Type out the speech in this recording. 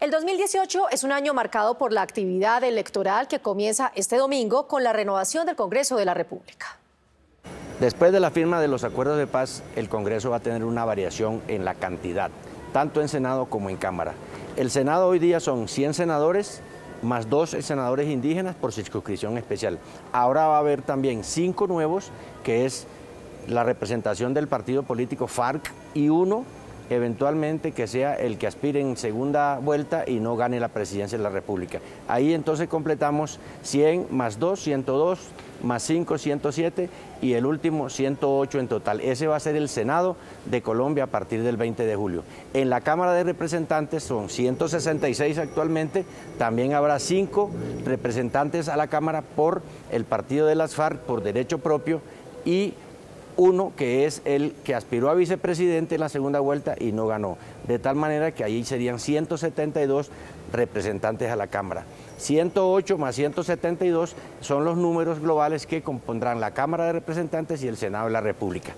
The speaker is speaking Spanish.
El 2018 es un año marcado por la actividad electoral que comienza este domingo con la renovación del Congreso de la República. Después de la firma de los acuerdos de paz, el Congreso va a tener una variación en la cantidad, tanto en Senado como en Cámara. El Senado hoy día son 100 senadores, más dos senadores indígenas por circunscripción especial. Ahora va a haber también cinco nuevos, que es la representación del partido político FARC y uno eventualmente que sea el que aspire en segunda vuelta y no gane la presidencia de la República. Ahí entonces completamos 100 más 2, 102, más 5, 107 y el último 108 en total. Ese va a ser el Senado de Colombia a partir del 20 de julio. En la Cámara de Representantes son 166 actualmente, también habrá 5 representantes a la Cámara por el partido de las FARC, por derecho propio y uno que es el que aspiró a vicepresidente en la segunda vuelta y no ganó. De tal manera que ahí serían 172 representantes a la Cámara. 108 más 172 son los números globales que compondrán la Cámara de Representantes y el Senado de la República.